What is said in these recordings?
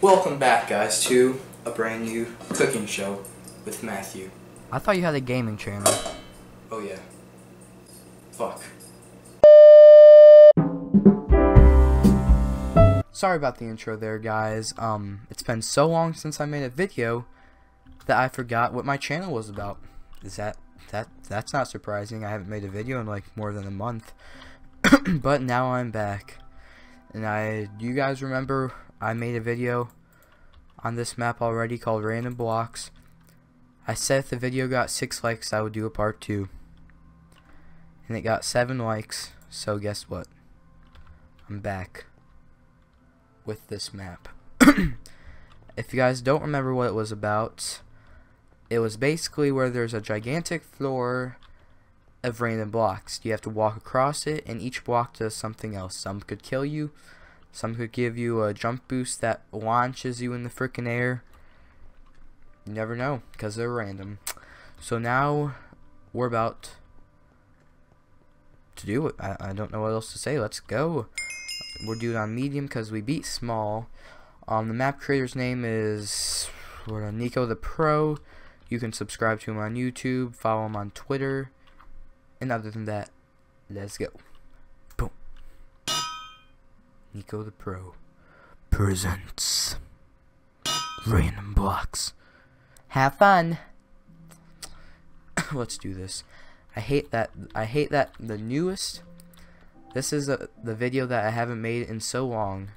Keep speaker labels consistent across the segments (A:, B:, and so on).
A: Welcome back, guys, to a brand new cooking show with Matthew.
B: I thought you had a gaming channel.
A: Oh, yeah. Fuck.
B: Sorry about the intro there, guys. Um, it's been so long since I made a video that I forgot what my channel was about. Is that that that's not surprising. I haven't made a video in like more than a month. but now I'm back. And I do you guys remember I made a video on this map already called Random Blocks. I said if the video got 6 likes I would do a part 2. And it got 7 likes. So guess what? I'm back with this map. if you guys don't remember what it was about, it was basically where there's a gigantic floor of random blocks. You have to walk across it, and each block does something else. Some could kill you, some could give you a jump boost that launches you in the freaking air. You never know, because they're random. So now, we're about to do it. I, don't know what else to say. Let's go. We're doing on medium because we beat small. Um, the map creator's name is Nico the Pro. You can subscribe to him on YouTube, follow him on Twitter, and other than that, let's go. Nico the Pro presents random blocks. Have fun. let's do this. I hate that. I hate that the newest. This is a, the video that I haven't made in so long.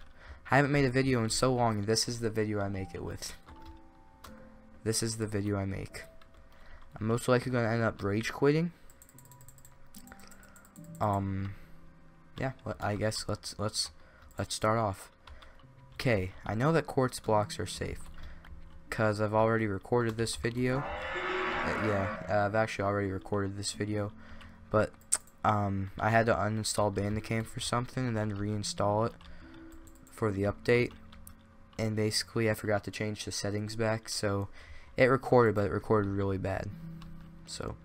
B: I haven't made a video in so long, this is the video I make it with. This is the video I make. I'm most likely going to end up rage quitting. Um, yeah, I guess let's let's let's start off. Okay, I know that quartz blocks are safe because I've already recorded this video. Uh, yeah, uh, I've actually already recorded this video, but um, I had to uninstall Bandicam for something and then reinstall it for the update. And basically, I forgot to change the settings back, so it recorded, but it recorded really bad. So,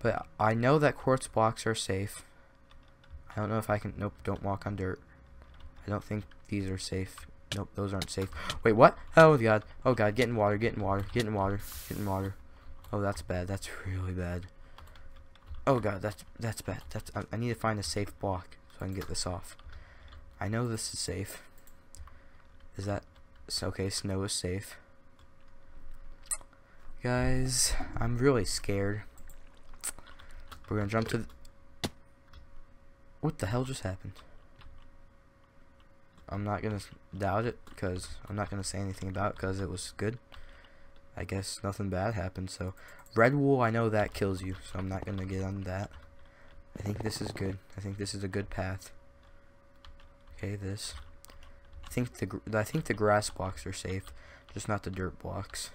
B: but I know that quartz blocks are safe. I don't know if I can. Nope, don't walk on dirt. I don't think these are safe. Nope, those aren't safe. Wait, what? Oh god. Oh god, get in water, get in water, get in water, get in water. Oh, that's bad. That's really bad. Oh god, that's that's bad. That's I, I need to find a safe block so I can get this off. I know this is safe. Is that okay? Snow is safe. Guys, I'm really scared. We're gonna jump to. The what the hell just happened? I'm not gonna doubt it because I'm not gonna say anything about it because it was good. I guess nothing bad happened. So, red wool, I know that kills you, so I'm not gonna get on that. I think this is good. I think this is a good path. Okay, this. I think the I think the grass blocks are safe, just not the dirt blocks.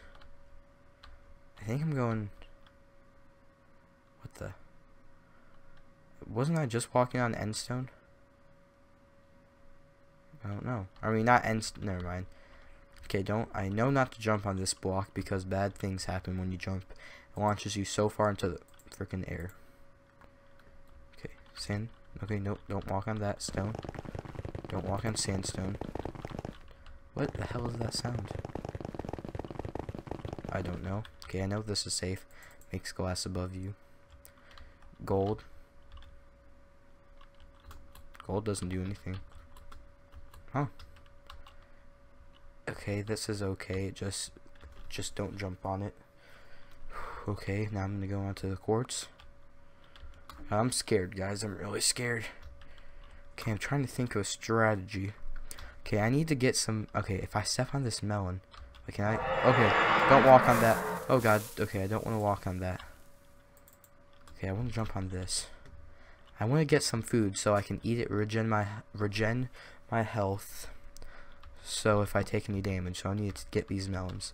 B: I think I'm going. What the? Wasn't I just walking on endstone? I don't know. I mean, not end. Never mind. Okay, don't. I know not to jump on this block because bad things happen when you jump. It launches you so far into the freaking air. Okay, sand. Okay, nope. Don't walk on that stone. Don't walk on sandstone. What the hell is that sound? I don't know. Okay, I know this is safe. Makes glass above you. Gold. Gold doesn't do anything. Huh. Okay, this is okay. Just just don't jump on it. Okay, now I'm gonna go on to the quartz. I'm scared, guys. I'm really scared. Okay, I'm trying to think of a strategy. Okay, I need to get some... Okay, if I step on this melon... Can I... Okay, don't walk on that. Oh, God. Okay, I don't want to walk on that. Okay, I want to jump on this. I want to get some food so I can eat it, regen my regen my health. So if I take any damage, so I need to get these melons.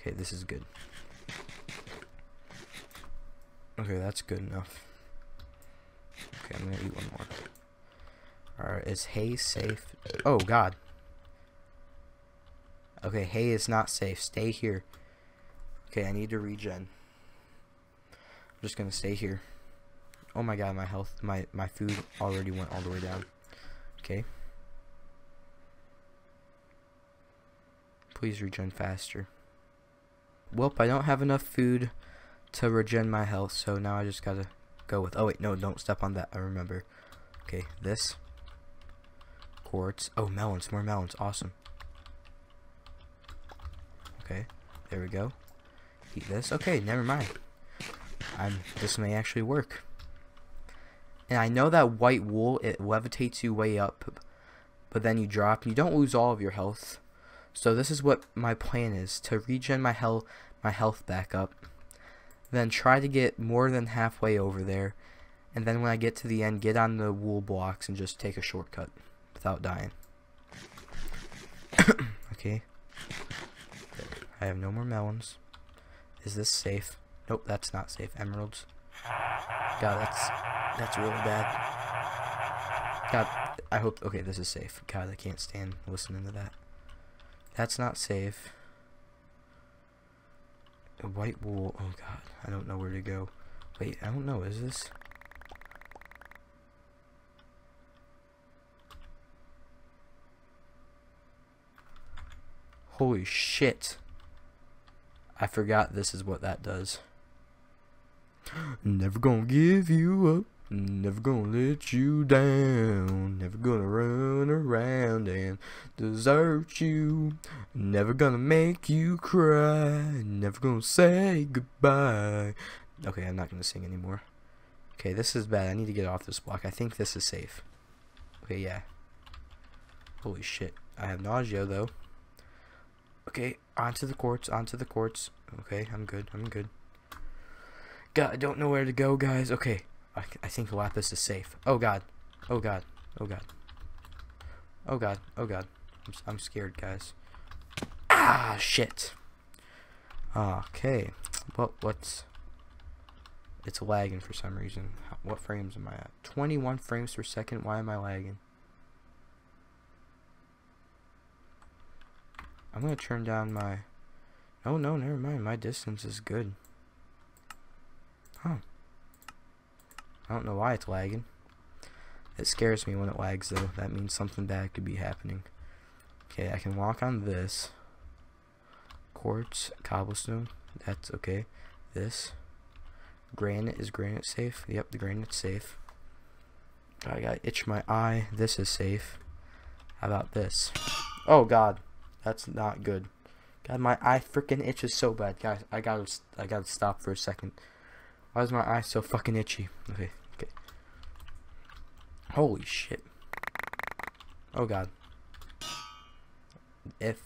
B: Okay, this is good. Okay, that's good enough. Okay, I'm gonna eat one more. Alright, is hay safe? Oh, God. Okay, hay is not safe. Stay here. Okay, I need to regen. I'm just gonna stay here. Oh my god, my health, my, my food already went all the way down. Okay. Please regen faster. Welp, I don't have enough food to regen my health, so now I just gotta go with... Oh, wait, no, don't step on that. I remember. Okay, this. Quartz. Oh, melons. More melons. Awesome. Okay, there we go. Eat this. Okay, never mind. I'm, this may actually work. And I know that white wool, it levitates you way up, but then you drop, and you don't lose all of your health. So this is what my plan is, to regen my health, my health back up. Then try to get more than halfway over there. And then when I get to the end, get on the wool blocks and just take a shortcut without dying. okay. I have no more melons. Is this safe? Nope, that's not safe. Emeralds. God, that's that's really bad. God, I hope. Okay, this is safe. God, I can't stand listening to that. That's not safe. A white wool. Oh God, I don't know where to go. Wait, I don't know. Is this? Holy shit. I forgot this is what that does. Never gonna give you up. Never gonna let you down. Never gonna run around and desert you. Never gonna make you cry. Never gonna say goodbye. Okay, I'm not gonna sing anymore. Okay, this is bad. I need to get off this block. I think this is safe. Okay, yeah. Holy shit. I have nausea though. Okay, onto the quartz, onto the quartz. Okay, I'm good, I'm good. God, I don't know where to go, guys. Okay, I, I think Lapis is safe. Oh god, oh god, oh god. Oh god, oh god. I'm, I'm scared, guys. Ah, shit. Okay, What, what's... It's lagging for some reason. What frames am I at? 21 frames per second? Why am I lagging? I'm gonna turn down my... Oh no, never mind. My distance is good. Huh. I don't know why it's lagging. It scares me when it lags though. That means something bad could be happening. Okay, I can walk on this. Quartz, cobblestone. That's okay. This. Granite. Is granite safe? Yep, the granite's safe. I got itch my eye. This is safe. How about this? Oh god. That's not good. God, my eye freaking itches so bad, guys. I gotta, I gotta stop for a second. Why is my eye so fucking itchy? Okay, okay. Holy shit. Oh god. If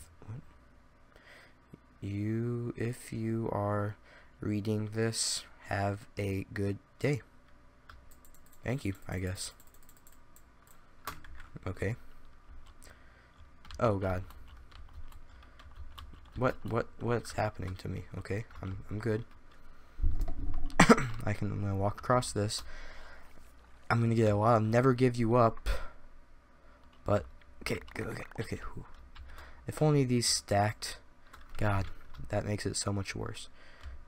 B: you, if you are reading this, have a good day. Thank you, I guess. Okay. Oh god. What what what's happening to me? Okay, I'm I'm good. I can I'm gonna walk across this. I'm gonna get a lot of never give you up. But okay, good okay, okay. If only these stacked. God, that makes it so much worse.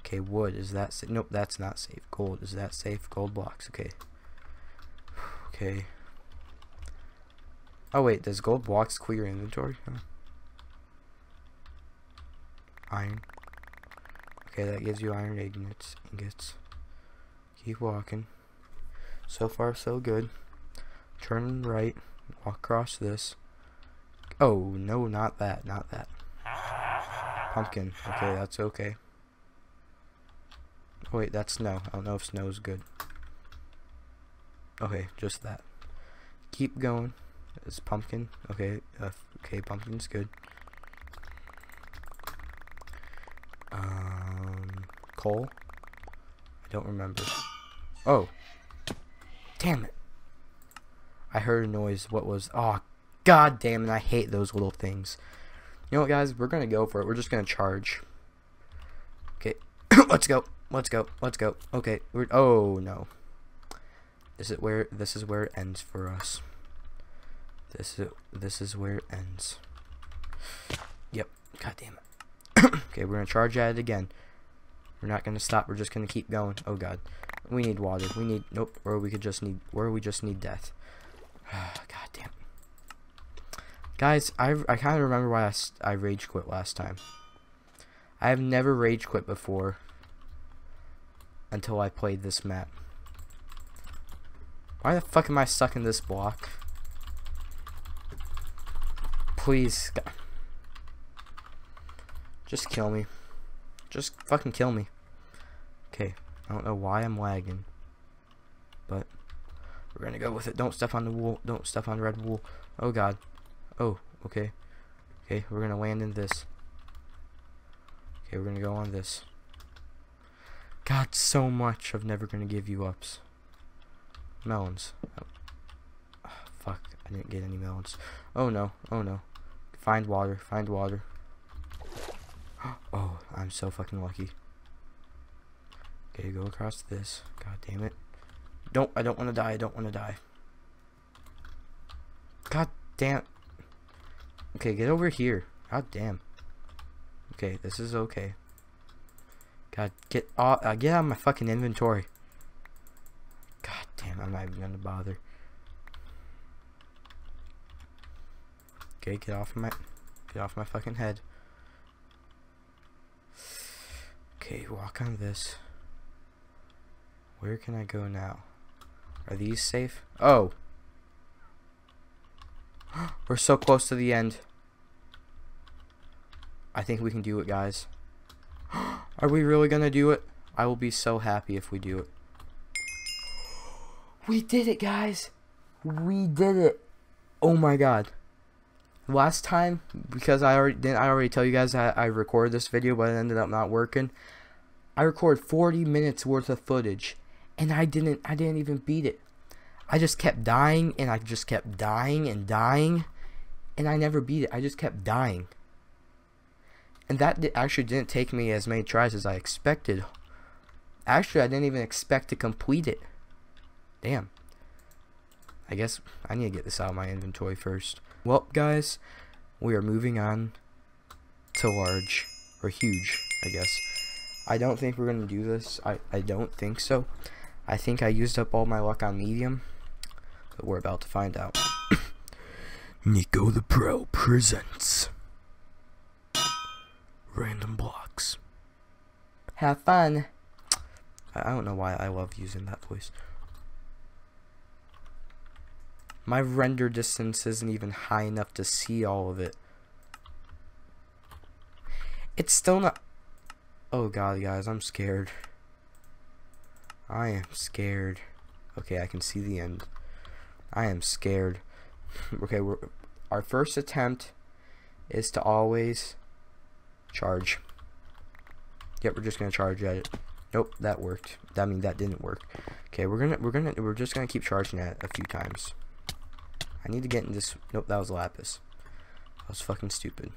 B: Okay, wood is that safe? Nope, that's not safe. Gold is that safe? Gold blocks. Okay. Okay. Oh wait, does gold blocks clear inventory? Huh? iron. Okay, that gives you iron ingots. ingots. Keep walking. So far, so good. Turn right. Walk across this. Oh, no, not that. Not that. Pumpkin. Okay, that's okay. Wait, that's snow. I don't know if snow is good. Okay, just that. Keep going. It's pumpkin. Okay, uh, okay, pumpkin's good. Um, coal? I don't remember. Oh. Damn it. I heard a noise. What was... Oh, god damn it. I hate those little things. You know what, guys? We're going to go for it. We're just going to charge. Okay. Let's go. Let's go. Let's go. Okay. We're... Oh, no. This is where... This is where it ends for us. This is... This is where it ends. Yep. God damn it. okay, we're gonna charge at it again. We're not gonna stop. We're just gonna keep going. Oh god, we need water. We need nope. Or we could just need. Or we just need death. god damn. Guys, I, I kind of remember why I, I rage quit last time. I have never rage quit before until I played this map. Why the fuck am I stuck in this block? Please. God. Just kill me. Just fucking kill me. Okay. I don't know why I'm lagging. But we're gonna go with it. Don't step on the wool. Don't step on red wool. Oh god. Oh, okay. Okay, we're gonna land in this. Okay, we're gonna go on this. God, so much of never gonna give you ups. Melons. Oh. oh. fuck, I didn't get any melons. Oh no, oh no. Find water, find water. Oh, I'm so fucking lucky. Okay, go across this. God damn it. Don't, I don't want to die, I don't want to die. God damn. Okay, get over here. God damn. Okay, this is okay. God, get off, uh, get out of my fucking inventory. God damn, I'm not even gonna bother. Okay, get off my, get off my fucking head. Okay, walk on this. Where can I go now? Are these safe? Oh! We're so close to the end. I think we can do it, guys. Are we really gonna do it? I will be so happy if we do it. We did it, guys! We did it! Oh my god. Last time, because I already didn't I already tell you guys I, I recorded this video, but it ended up not working. I recorded 40 minutes worth of footage, and I didn't I didn't even beat it. I just kept dying, and I just kept dying and dying, and I never beat it. I just kept dying. And that actually didn't take me as many tries as I expected. Actually, I didn't even expect to complete it. Damn. I guess I need to get this out of my inventory first. Well, guys, we are moving on to large. Or huge, I guess. I don't think we're going to do this. I, I don't think so. I think I used up all my luck on medium. But we're about to find out. Nico the Pro presents random blocks. Have fun. I don't know why I love using that voice. My render distance isn't even high enough to see all of it. It's still not... Oh god, guys, I'm scared. I am scared. Okay, I can see the end. I am scared. okay, we're, our first attempt is to always Charge. Yep, we're just gonna charge at it. Nope, that worked. I mean, that didn't work. Okay, we're gonna, we're gonna, we're just gonna keep charging at a few times. I need to get in this. Nope, that was lapis. That was fucking stupid.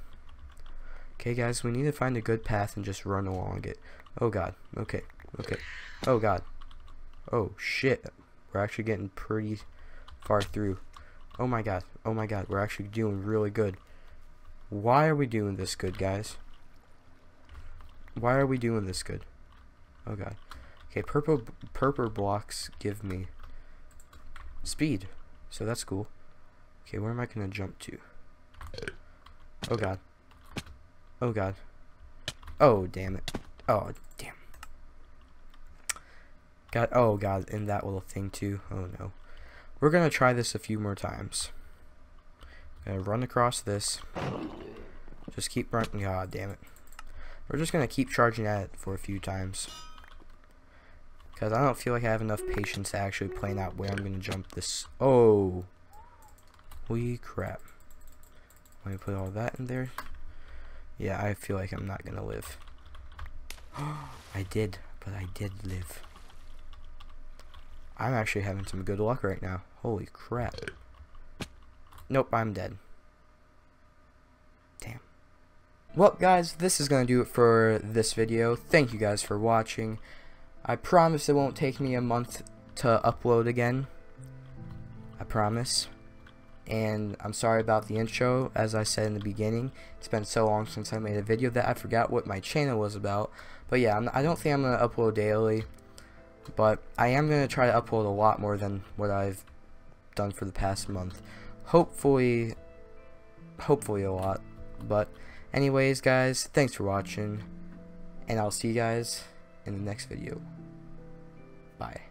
B: Okay, guys, we need to find a good path and just run along it. Oh god. Okay. Okay. Oh god. Oh shit. We're actually getting pretty far through. Oh my god. Oh my god. We're actually doing really good. Why are we doing this good, guys? Why are we doing this good? Oh god. Okay, purple purple blocks give me speed. So that's cool. Okay, where am I gonna jump to? Oh god. Oh god. Oh damn it. Oh damn. God oh god, and that little thing too. Oh no. We're gonna try this a few more times. Gonna run across this. Just keep running. God damn it. We're just to keep charging at it for a few times. Because I don't feel like I have enough patience to actually plan out where I'm going to jump this. Oh. Holy crap. Let me put all that in there. Yeah, I feel like I'm not going to live. I did, but I did live. I'm actually having some good luck right now. Holy crap. Nope, I'm dead. Damn. Well, guys, this is going to do it for this video. Thank you guys for watching. I promise it won't take me a month to upload again. I promise. And I'm sorry about the intro, as I said in the beginning. It's been so long since I made a video that I forgot what my channel was about. But yeah, I'm, I do not think I'm going to upload daily. But I am going to try to upload a lot more than what I've done for the past month. Hopefully, hopefully a lot. But anyways, guys, thanks for watching. And I'll see you guys in the next video. Bye.